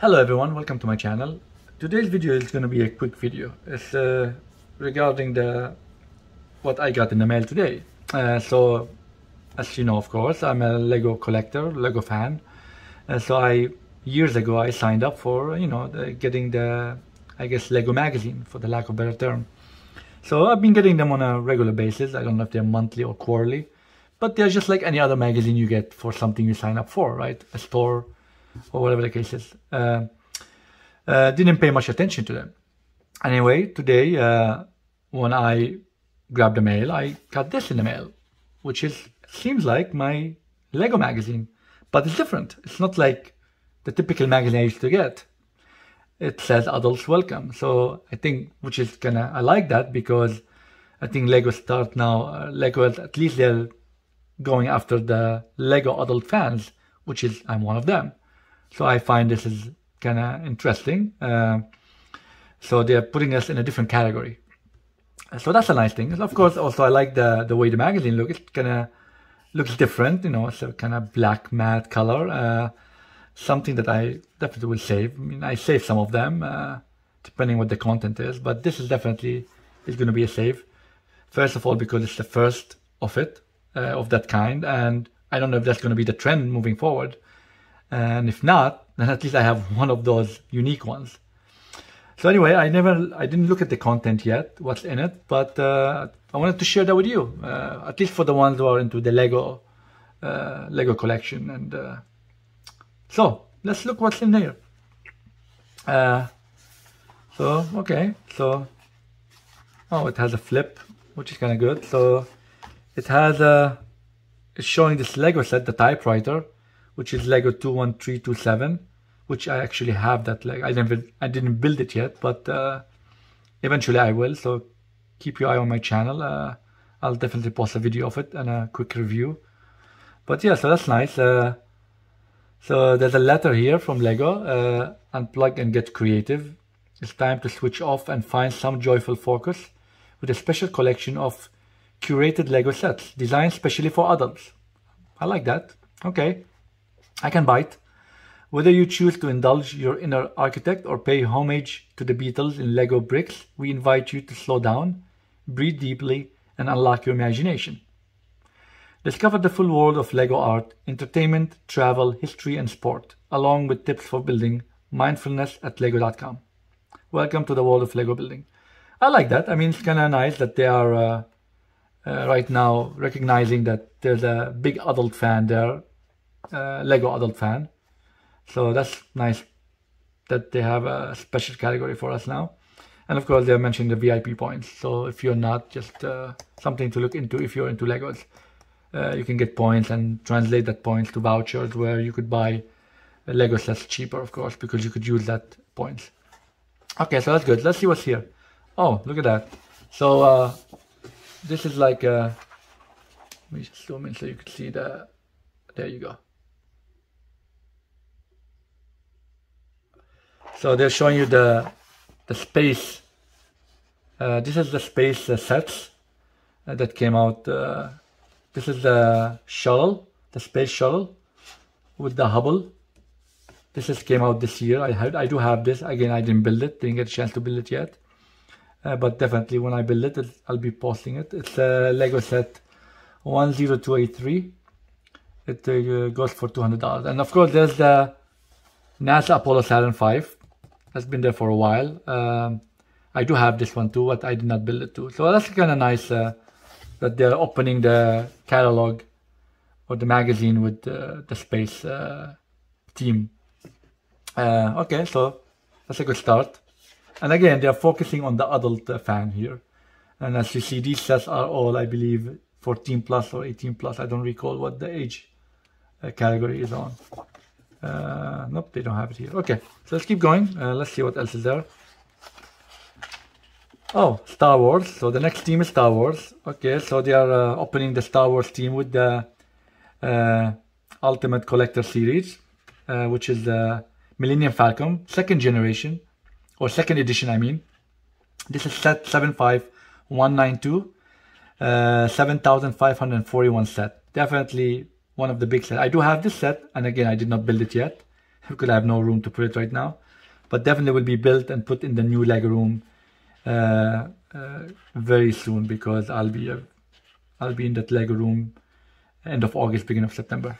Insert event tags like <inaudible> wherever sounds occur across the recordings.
Hello everyone, welcome to my channel. Today's video is going to be a quick video. It's uh, regarding the what I got in the mail today. Uh, so, as you know, of course, I'm a Lego collector, Lego fan. Uh, so I years ago I signed up for you know the, getting the I guess Lego magazine for the lack of better term. So I've been getting them on a regular basis. I don't know if they're monthly or quarterly, but they're just like any other magazine you get for something you sign up for, right? A store or whatever the case is. Uh, uh, didn't pay much attention to them. Anyway, today uh, when I grabbed the mail, I got this in the mail, which is seems like my Lego magazine, but it's different. It's not like the typical magazine I used to get. It says adults welcome. So I think, which is kinda, I like that because I think Lego start now, uh, Lego, at least they're going after the Lego adult fans, which is, I'm one of them. So I find this is kind of interesting. Uh, so they're putting us in a different category. So that's a nice thing. Of course, also I like the the way the magazine looks. It kind of looks different, you know, it's a kind of black matte color. Uh, something that I definitely will save. I mean, I save some of them, uh, depending what the content is, but this is definitely is going to be a save. First of all, because it's the first of it, uh, of that kind, and I don't know if that's going to be the trend moving forward. And if not, then at least I have one of those unique ones. So anyway, I never, I didn't look at the content yet, what's in it, but uh, I wanted to share that with you, uh, at least for the ones who are into the Lego, uh, Lego collection. And uh, so let's look what's in there. Uh, so okay, so oh, it has a flip, which is kind of good. So it has a, it's showing this Lego set, the typewriter which is Lego 21327, which I actually have that Lego. I never, I didn't build it yet, but uh, eventually I will. So keep your eye on my channel. Uh, I'll definitely post a video of it and a quick review. But yeah, so that's nice. Uh, so there's a letter here from Lego. Uh, unplug and get creative. It's time to switch off and find some joyful focus with a special collection of curated Lego sets designed specially for adults. I like that. Okay. I can bite. Whether you choose to indulge your inner architect or pay homage to the Beatles in Lego bricks, we invite you to slow down, breathe deeply, and unlock your imagination. Discover the full world of Lego art, entertainment, travel, history, and sport, along with tips for building mindfulness at lego.com. Welcome to the world of Lego building. I like that. I mean, it's kind of nice that they are uh, uh, right now recognizing that there's a big adult fan there uh, Lego adult fan. So that's nice that they have a special category for us now. And of course, they're mentioning the VIP points. So if you're not, just uh, something to look into if you're into Legos. Uh, you can get points and translate that points to vouchers where you could buy Lego sets cheaper, of course, because you could use that points. Okay, so that's good. Let's see what's here. Oh, look at that. So uh, this is like, uh, let me just zoom in so you can see the, there you go. So they're showing you the the space. Uh, this is the space uh, sets uh, that came out. Uh, this is the shuttle, the space shuttle with the Hubble. This is came out this year. I had, I do have this. Again, I didn't build it. Didn't get a chance to build it yet. Uh, but definitely when I build it, I'll be posting it. It's a Lego set 10283. It uh, goes for $200. And of course, there's the NASA Apollo Saturn 5 has been there for a while. Um, I do have this one too, but I did not build it too. So that's kind of nice uh, that they're opening the catalog or the magazine with uh, the space uh, team. Uh, okay, so that's a good start. And again, they are focusing on the adult uh, fan here. And as you see, these sets are all, I believe, 14 plus or 18 plus. I don't recall what the age uh, category is on. Uh, nope, they don't have it here. Okay, so let's keep going. Uh, let's see what else is there. Oh, Star Wars. So the next team is Star Wars. Okay, so they are uh, opening the Star Wars team with the uh, Ultimate Collector Series, uh, which is the Millennium Falcon, second generation, or second edition, I mean. This is set 75192, uh, 7541 set. Definitely one of the big sets. I do have this set, and again, I did not build it yet. <laughs> because I have no room to put it right now. But definitely will be built and put in the new Lego room uh, uh, very soon because I'll be uh, I'll be in that Lego room end of August, beginning of September.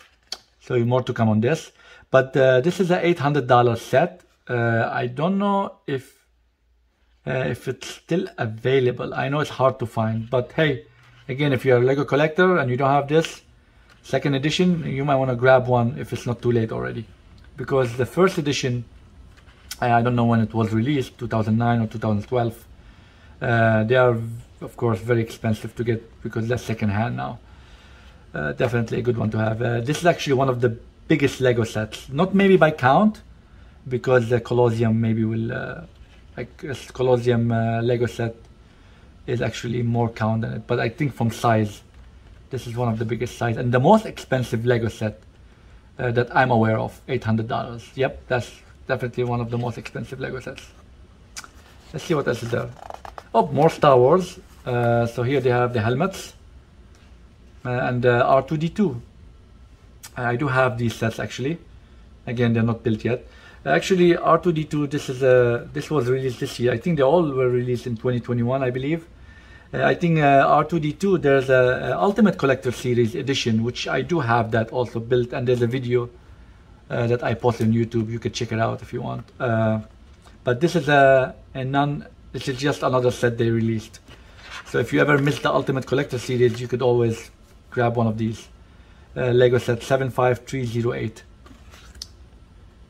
So more to come on this. But uh, this is an $800 set. Uh, I don't know if if it's still available. I know it's hard to find, but hey, again, if you're a Lego collector and you don't have this second edition, you might want to grab one if it's not too late already. Because the first edition, I don't know when it was released, 2009 or 2012. Uh, they are, of course, very expensive to get because they're second hand now. Uh, definitely a good one to have. Uh, this is actually one of the biggest Lego sets. Not maybe by count, because the Colosseum maybe will, uh, like Colosseum uh, Lego set is actually more count than it. But I think from size, this is one of the biggest size and the most expensive Lego set uh, that I'm aware of, $800. Yep, that's definitely one of the most expensive Lego sets. Let's see what else is there. Oh, more Star Wars. Uh, so here they have the helmets uh, and uh, R2D2. I do have these sets actually. Again, they're not built yet. Actually, R2D2, this is a this was released this year. I think they all were released in 2021, I believe. Uh, I think uh, R2D2, there's a, a, Ultimate Collector Series edition, which I do have that also built, and there's a video uh, that I posted on YouTube. You could check it out if you want. Uh, but this is a, a non, this is just another set they released. So if you ever missed the Ultimate Collector Series, you could always grab one of these. Uh, Lego set 75308.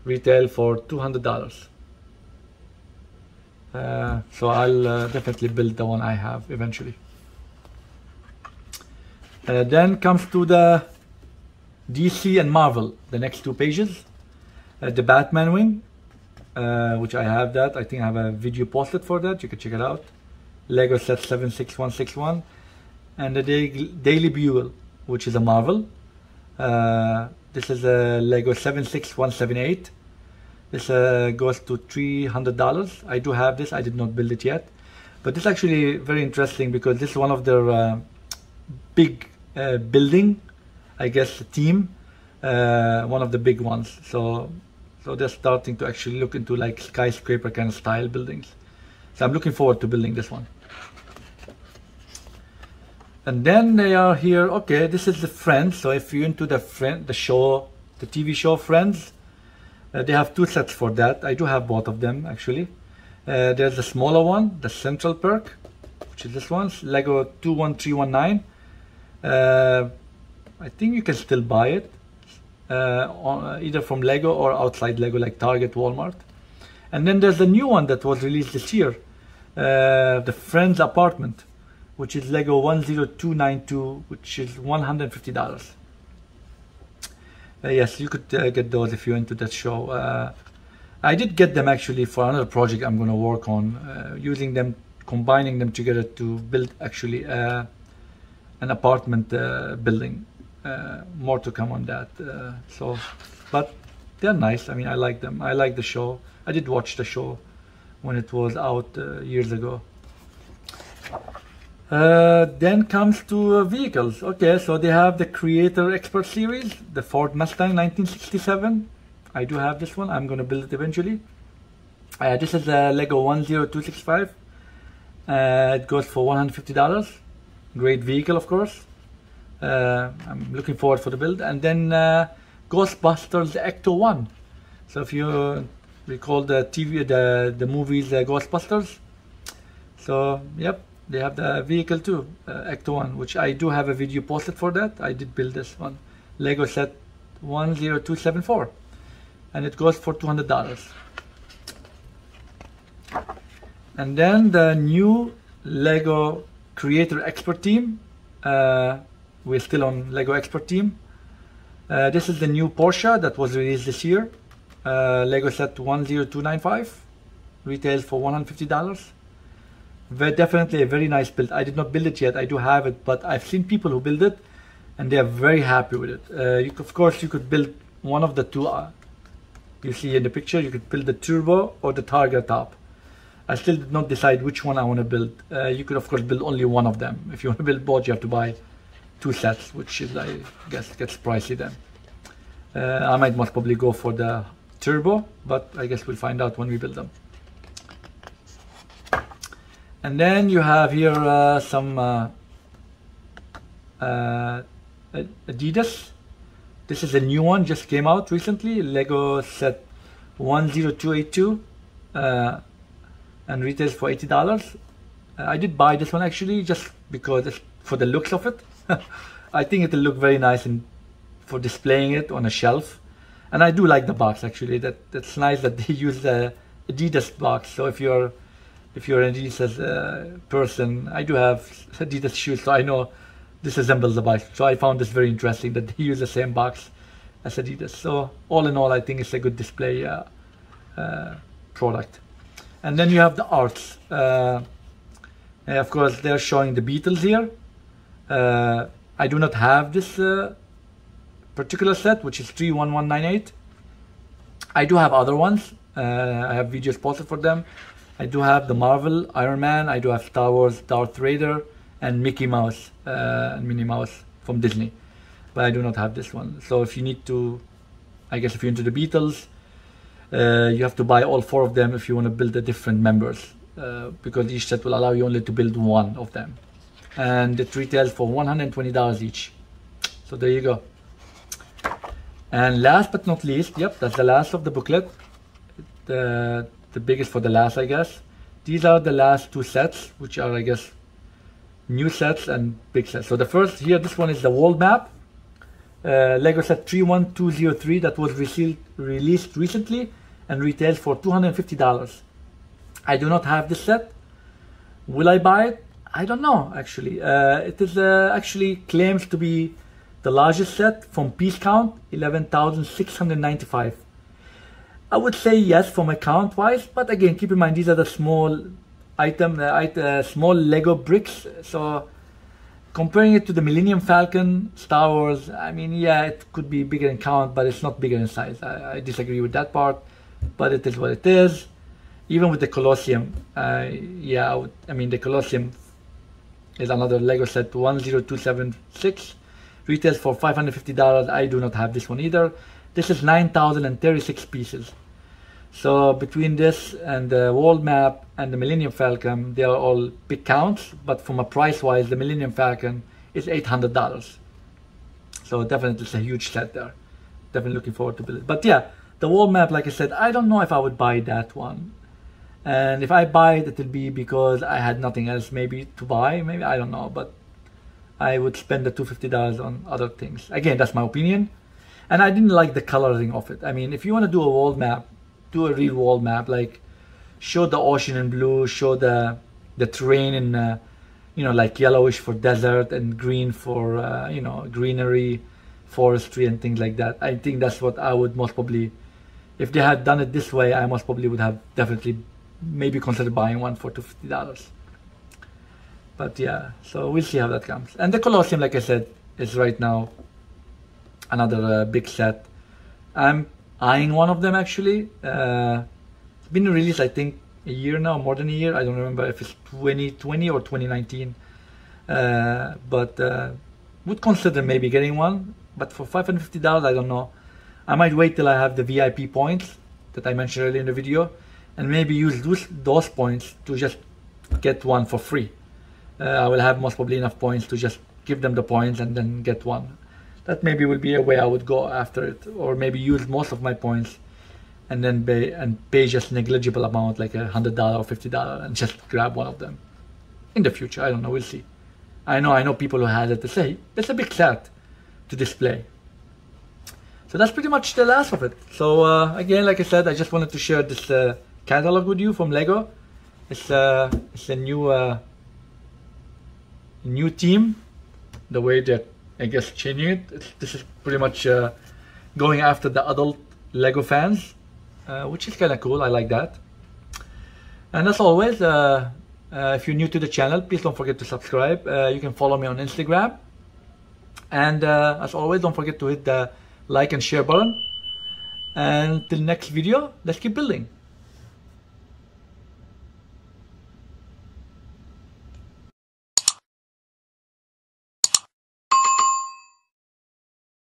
Retail for $200. Uh, so I'll uh, definitely build the one I have eventually. Uh, then comes to the DC and Marvel, the next two pages. Uh, the Batman wing, uh, which I have that. I think I have a video posted for that. You can check it out. Lego set 76161. And the Daily Bugle, which is a Marvel. this is a Lego 76178. This uh, goes to $300. I do have this. I did not build it yet. But this is actually very interesting because this is one of their uh, big uh, building, I guess, team. Uh, one of the big ones. So, so they're starting to actually look into like skyscraper kind of style buildings. So I'm looking forward to building this one. And then they are here. Okay, this is the Friends. So if you're into the friend, the show, the TV show Friends, uh, they have two sets for that. I do have both of them actually. Uh, there's the smaller one, the Central Perk, which is this one, Lego 21319. Uh, I think you can still buy it, uh, on, uh, either from Lego or outside Lego, like Target, Walmart. And then there's the new one that was released this year, uh, the Friends Apartment, which is Lego 10292, which is $150. Uh, yes, you could uh, get those if you're into that show. Uh, I did get them actually for another project I'm going to work on, using them, combining them together to build actually an apartment building. more to come on that. so, but they're nice. I mean, I like them. I like the show. I did watch the show when it was out uh, years ago. Uh, then comes to uh, vehicles. Okay, so they have the Creator Expert Series, the Ford Mustang 1967. I do have this one. I'm going to build it eventually. Uh, this is a Lego 10265. Uh, it goes for $150. Great vehicle, of course. Uh, I'm looking forward for the build. And then uh, Ghostbusters Ecto 1. So if you recall the TV, the, the movies Ghostbusters. So, yep, they have the vehicle too, uh, Ecto 1, which I do have a video posted for that. I did build this one. Lego set 10274 and it goes for $200. And then the new Lego Creator Expert Team. Uh, we're still on Lego Expert Team. Uh, this is the new Porsche that was released this year. Uh, Lego set 10295, retails for $150 very, definitely a very nice build. I did not build it yet. I do have it, but I've seen people who build it, and they are very happy with it. Uh, you, of course, you could build one of the two. Uh, you see in the picture, you could build the turbo or the Targa top. I still did not decide which one I want to build. Uh, you could, of course, build only one of them. If you want to build both, you have to buy two sets, which is, I guess, gets pricey then. Uh, I might most probably go for the turbo, but I guess we'll find out when we build them. And then you have here uh, some uh, uh, Adidas. This is a new one, just came out recently. Lego set 10282 uh, and retails for $80. Uh, I did buy this one actually just because for the looks of it. <laughs> I think it'll look very nice in, for displaying it on a shelf. And I do like the box actually. That That's nice that they <laughs> use the Adidas box. So if you're if you're an Adidas uh, person, I do have Adidas shoes, so I know this resembles the box. So I found this very interesting that they use the same box as Adidas. So all in all, I think it's a good display uh, uh, product. And then you have the arts. Uh, of course, they're showing the Beatles here. Uh, I do not have this uh, particular set, which is 31198. I do have other ones. I have videos posted for them. I do have the Marvel Iron Man. I do have Star Wars Darth Vader and Mickey Mouse uh, and Minnie Mouse from Disney. But I do not have this one. So if you need to, I guess if you're into the Beatles, uh, you have to buy all four of them if you want to build the different members. Uh, because each set will allow you only to build one of them. And it retails for $120 each. So there you go. And last but not least, yep, that's the last of the booklet. The biggest for the last, I guess. These are the last two sets, which are, I guess, new sets and big sets. So the first here, this one is the world map. Uh, Lego set 31203 that was released recently and retails for $250. I do not have this set. Will I buy it? I don't know actually. Uh, it is uh, actually claims to be the largest set from piece count 11,695. I would say yes from account wise, but again keep in mind these are the small item, uh, uh, small Lego bricks. So comparing it to the Millennium Falcon, Star Wars, I mean, yeah, it could be bigger in count, but it's not bigger in size. I, I disagree with that part, but it is what it is. Even with the Colosseum, uh, yeah, I, would, I mean, the Colosseum is another Lego set 10276, retails for $550. I do not have this one either. This is 9,036 pieces. So between this and the world map and the Millennium Falcon, they are all big counts, but from a price wise, the Millennium Falcon is $800. So definitely it's a huge set there. Definitely looking forward to build it. But yeah, the world map, like I said, I don't know if I would buy that one. And if I buy it, it'll be because I had nothing else maybe to buy. Maybe, I don't know, but I would spend the $250 on other things. Again, that's my opinion. And I didn't like the coloring of it. I mean, if you want to do a world map, do a real world map like show the ocean in blue show the the terrain in uh, you know like yellowish for desert and green for uh, you know greenery forestry and things like that. I think that's what i would most probably if they had done it this way i most probably would have definitely maybe considered buying one for $250 but yeah so we'll see how that comes. And the colosseum like i said is right now another uh, big set i'm eyeing one of them actually. Uh, it's been released, I think, a year now, more than a year. I don't remember if it's 2020 or 2019. Uh, but would consider maybe getting one. But for $550, I don't know. I might wait till I have the VIP points that I mentioned earlier in the video and maybe use those, those points to just get one for free. Uh, I will have most probably enough points to just give them the points and then get one that maybe will be a way I would go after it, or maybe use most of my points and then pay and pay just negligible amount, like a hundred dollar or fifty dollar, and just grab one of them. In the future, I don't know. We'll see. I know I know people who had it to say it's a big set to display. So that's pretty much the last of it. So uh, again, like I said, I just wanted to share this uh, catalog with you from Lego. It's uh, it's a new uh, new team. The way that I guess it. It's, this is pretty much uh, going after the adult Lego fans, uh, which is kind of cool. I like that. And as always, uh, uh, if you're new to the channel, please don't forget to subscribe. Uh, you can follow me on Instagram. And uh, as always, don't forget to hit the like and share button. And till next video, let's keep building.